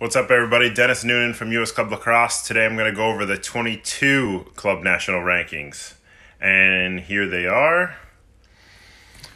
What's up, everybody? Dennis Noonan from US Club Lacrosse. Today I'm going to go over the 22 club national rankings. And here they are.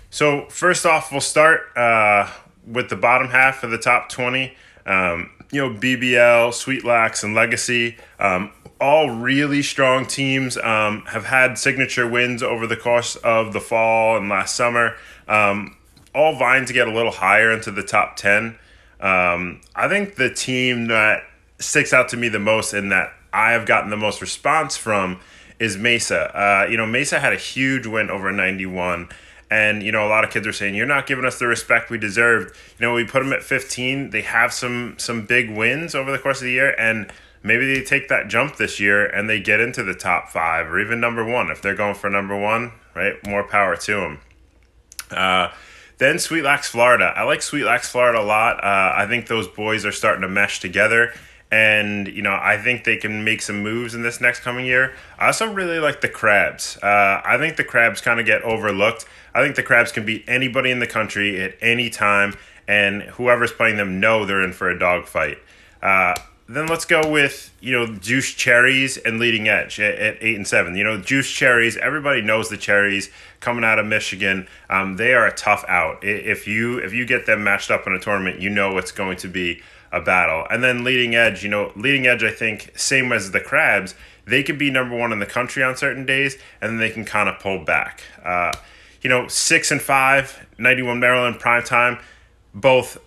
So, first off, we'll start uh, with the bottom half of the top 20. Um, you know, BBL, Sweet Lax, and Legacy. Um, all really strong teams um, have had signature wins over the course of the fall and last summer. Um, all vying to get a little higher into the top 10. Um, I think the team that sticks out to me the most and that I have gotten the most response from is Mesa. Uh, you know, Mesa had a huge win over 91. And, you know, a lot of kids are saying, you're not giving us the respect we deserved. You know, we put them at 15. They have some some big wins over the course of the year. And maybe they take that jump this year and they get into the top five or even number one. If they're going for number one, right? More power to them. Uh, then Sweet Lax, Florida. I like Sweet Lax, Florida a lot. Uh, I think those boys are starting to mesh together. And, you know, I think they can make some moves in this next coming year. I also really like the Crabs. Uh, I think the Crabs kind of get overlooked. I think the Crabs can beat anybody in the country at any time. And whoever's playing them know they're in for a dogfight. Uh, then let's go with you know juice cherries and leading edge at, at, eight and seven. You know juice cherries everybody knows the cherries coming out of michigan. Um, they are a tough out. If you if you get them matched up in a tournament you know it's going to be a battle. And then leading edge you know leading edge i think same as the crabs they could be number one in the country on certain days and then they can kind of pull back. Uh, you know six and five 91 maryland prime time both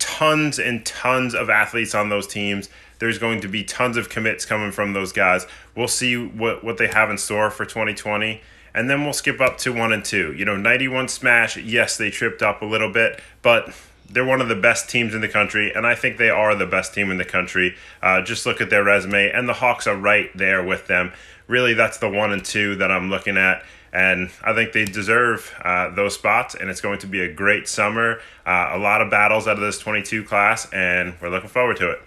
tons and tons of athletes on those teams. There's going to be tons of commits coming from those guys. We'll see what, what they have in store for 2020. And then we'll skip up to one and two. You know, 91 Smash, yes, they tripped up a little bit, but they're one of the best teams in the country, and I think they are the best team in the country. Uh, just look at their resume, and the Hawks are right there with them. Really, that's the one and two that I'm looking at. And I think they deserve uh, those spots, and it's going to be a great summer. Uh, a lot of battles out of this 22 class, and we're looking forward to it.